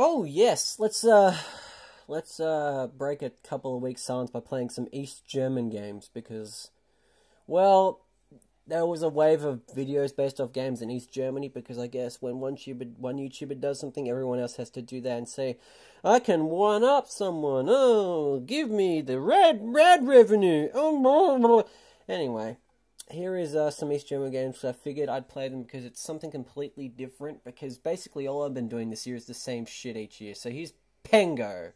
Oh yes, let's uh let's uh break a couple of weeks silence by playing some East German games because well there was a wave of videos based off games in East Germany because I guess when one YouTuber one YouTuber does something everyone else has to do that and say I can one up someone. Oh, give me the red red revenue. Oh, blah, blah. anyway, here is uh, some East German games. I figured I'd play them because it's something completely different. Because basically, all I've been doing this year is the same shit each year. So here's Pengo.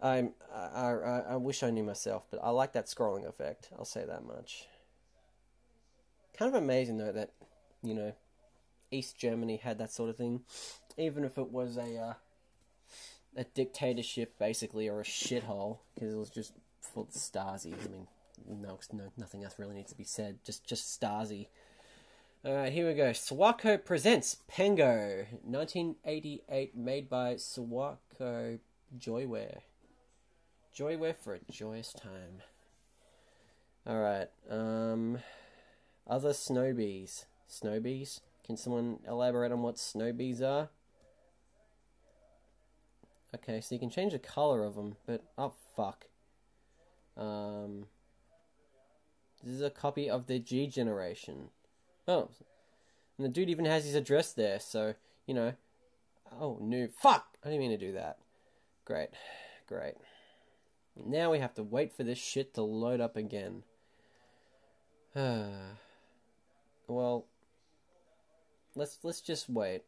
I'm I, I I wish I knew myself, but I like that scrolling effect. I'll say that much. Kind of amazing though that you know East Germany had that sort of thing, even if it was a uh, a dictatorship basically or a shithole because it was just full of Stasi. I mean, no, no, nothing else really needs to be said. Just, just Stasi. Alright, here we go. Sawako presents Pengo, 1988, made by Sawako Joyware. Joyware for a joyous time. Alright, um, other snowbees. Snowbees? Can someone elaborate on what snowbees are? Okay, so you can change the color of them, but oh fuck. Um, this is a copy of the G generation. Oh, and the dude even has his address there, so you know. Oh no, fuck! I didn't mean to do that. Great, great. Now we have to wait for this shit to load up again. well, let's let's just wait.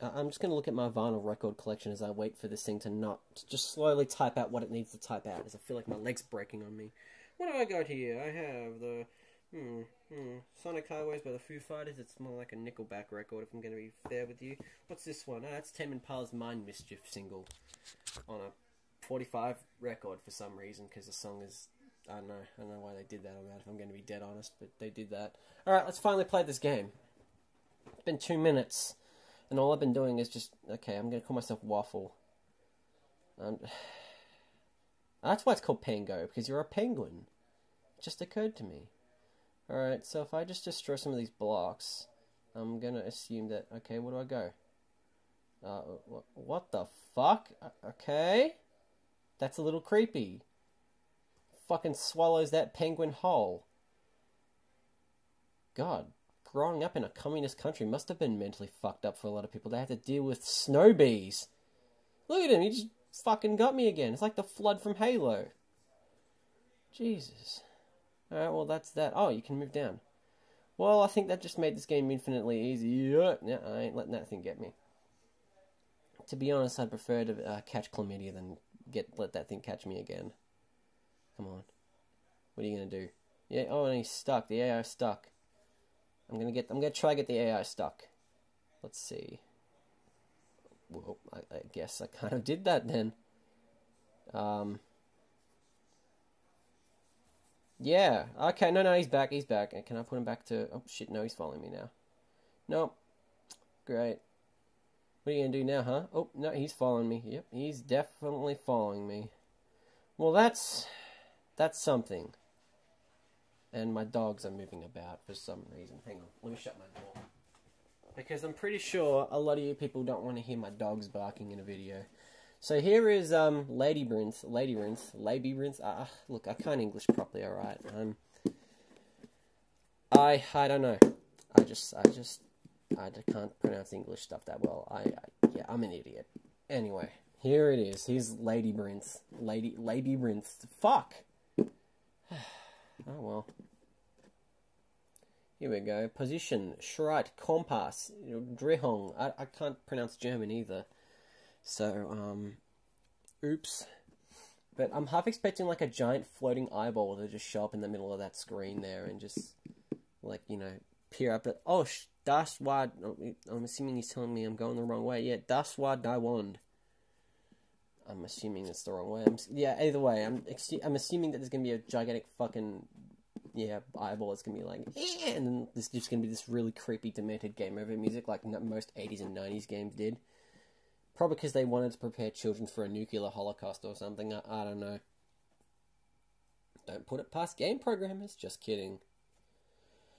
I'm just going to look at my vinyl record collection as I wait for this thing to not just slowly type out what it needs to type out, as I feel like my leg's breaking on me. What have I got here? I have the hmm, hmm, Sonic Highways by the Foo Fighters. It's more like a Nickelback record, if I'm going to be fair with you. What's this one? Oh, that's Tame Impala's Mind Mischief single on a 45 record for some reason, because the song is I don't know. I don't know why they did that on that. If I'm going to be dead honest, but they did that. All right, let's finally play this game. It's been two minutes. And all I've been doing is just, okay, I'm going to call myself Waffle. That's why it's called Pengo, because you're a penguin. It just occurred to me. Alright, so if I just destroy some of these blocks, I'm to assume that, okay, where do I go? Uh, what the fuck? Okay. That's a little creepy. Fucking swallows that penguin whole. God, growing up in a communist country must have been mentally fucked up for a lot of people. They had to deal with snow bees. Look at him, he just fucking got me again. It's like the flood from Halo. Jesus. Alright, well that's that. Oh, you can move down. Well, I think that just made this game infinitely easier. Yeah, I ain't letting that thing get me. To be honest, I'd prefer to uh, catch chlamydia than get let that thing catch me again. Come on. What are you gonna do? Yeah, oh, and he's stuck. The AI stuck. I'm gonna get. I'm gonna try to get the AI stuck. Let's see. Well, I, I guess I kind of did that then. Um. Yeah. Okay. No. No. He's back. He's back. Can I put him back to? Oh shit! No. He's following me now. Nope. Great. What are you gonna do now, huh? Oh no. He's following me. Yep. He's definitely following me. Well, that's that's something and my dogs are moving about for some reason. Hang on, let me shut my door. Because I'm pretty sure a lot of you people don't want to hear my dogs barking in a video. So here is um Lady Rinse, Lady Rinse, Lady Rinse. Ah, look, I can't English properly. All right. Um, I I don't know. I just I just I can't pronounce English stuff that well. I, I yeah, I'm an idiot. Anyway, here it is. Here's Lady Rinse, Lady Lady Rinse. Fuck. Oh well. Here we go. Position, Schreit, Kompass, Drehung. I, I can't pronounce German either. So, um, oops. But I'm half expecting like a giant floating eyeball to just show up in the middle of that screen there and just, like, you know, peer up at, oh, das war, I'm assuming he's telling me I'm going the wrong way. Yeah, das war Daiwand. I'm assuming it's the wrong way. I'm, yeah, either way, I'm I'm assuming that there's gonna be a gigantic fucking yeah eyeball. is gonna be like, eh, and then there's just gonna be this really creepy, demented game over music like most 80s and 90s games did. Probably because they wanted to prepare children for a nuclear holocaust or something. I, I don't know. Don't put it past game programmers. Just kidding.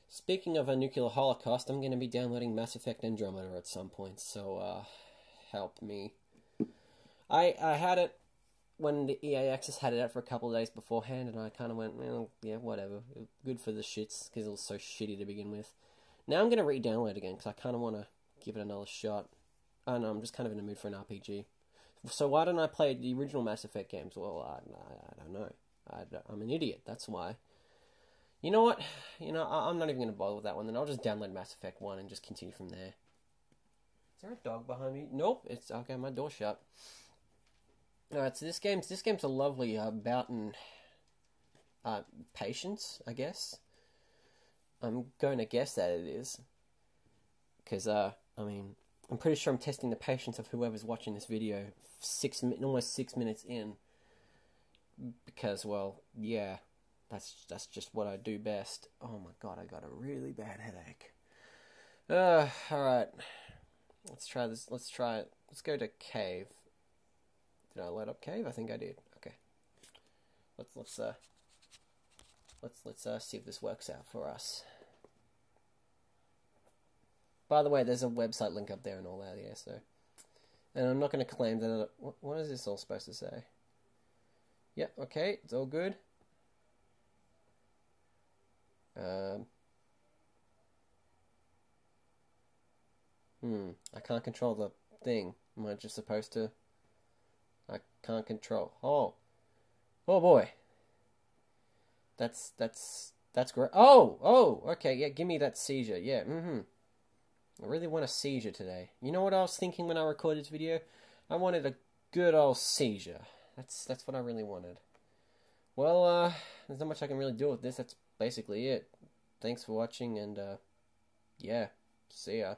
Speaking of a nuclear holocaust, I'm going to be downloading Mass Effect Andromeda at some point, so uh, help me. I I had it when the EA Access had it out for a couple of days beforehand, and I kind of went, well, yeah, whatever. Good for the shits because it was so shitty to begin with. Now I'm gonna re-download again because I kind of want to give it another shot. I know I'm just kind of in the mood for an RPG. So why don't I play the original Mass Effect games? Well, I, I, I don't know. I, am an idiot. That's why. You know what? You know, I, am not even going to bother with that one. Then I'll just download Mass Effect 1 and just continue from there. Is there a dog behind me? Nope. It's okay. My door shut. All right. So this game's this game's a lovely uh, bout in uh, patience, I guess. I'm going to guess that it is. Because, uh, I mean, I'm pretty sure I'm testing the patience of whoever's watching this video six, almost six minutes in. Because, well, yeah, that's that's just what I do best. Oh my god, I got a really bad headache. Uh, all right. Let's try this. Let's try it. Let's go to cave. Did I load up cave? I think I did. Okay. Let's let's uh let's let's uh see if this works out for us. By the way, there's a website link up there and all that, yeah. So, and I'm not going to claim that. What, what is this all supposed to say? Yeah. Okay. It's all good. Um, hmm. I can't control the thing. Am I just supposed to? I can't control. Oh. Oh boy. That's that's that's great. Oh, oh, okay. Yeah, give me that seizure. Yeah. Mm-hmm. I really want a seizure today. You know what I was thinking when I recorded this video? I wanted a good old seizure. That's that's what I really wanted. Well, uh, there's not much I can really do with this. That's basically it. Thanks for watching, and uh, yeah, see ya.